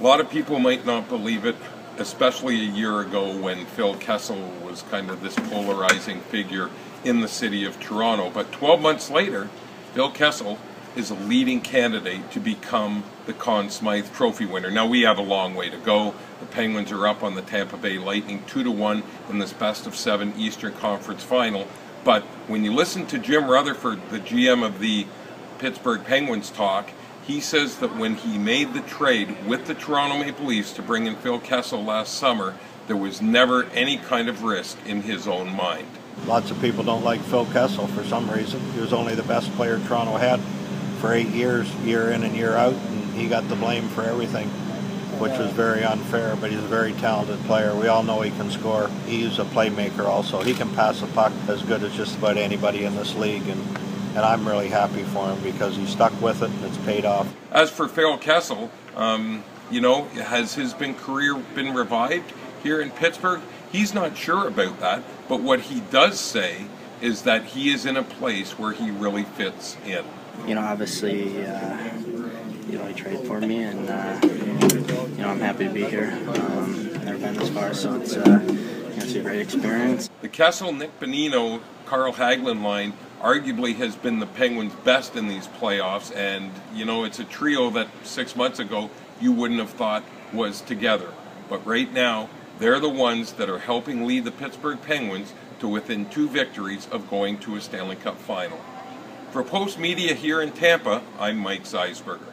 A lot of people might not believe it, especially a year ago when Phil Kessel was kind of this polarizing figure in the city of Toronto. But 12 months later, Phil Kessel is a leading candidate to become the Conn Smythe Trophy winner. Now we have a long way to go. The Penguins are up on the Tampa Bay Lightning 2 to 1 in this best of 7 Eastern Conference final. But when you listen to Jim Rutherford, the GM of the Pittsburgh Penguins talk, he says that when he made the trade with the Toronto Maple Leafs to bring in Phil Kessel last summer, there was never any kind of risk in his own mind. Lots of people don't like Phil Kessel for some reason. He was only the best player Toronto had for eight years, year in and year out, and he got the blame for everything, which was very unfair, but he's a very talented player. We all know he can score. He's a playmaker also. He can pass the puck as good as just about anybody in this league, and, and I'm really happy for him because he stuck with it and it's paid off. As for Phil Kessel, um, you know, has his been career been revived here in Pittsburgh? He's not sure about that, but what he does say is that he is in a place where he really fits in you know, obviously, uh, you know, he traded for me, and uh, you know, I'm happy to be here. Um, never been this far, so it's uh, you know, it's a great experience. The Kessel, Nick Bonino, Carl Hagelin line arguably has been the Penguins' best in these playoffs, and you know, it's a trio that six months ago you wouldn't have thought was together, but right now they're the ones that are helping lead the Pittsburgh Penguins to within two victories of going to a Stanley Cup final. For Postmedia here in Tampa, I'm Mike Zeisberger.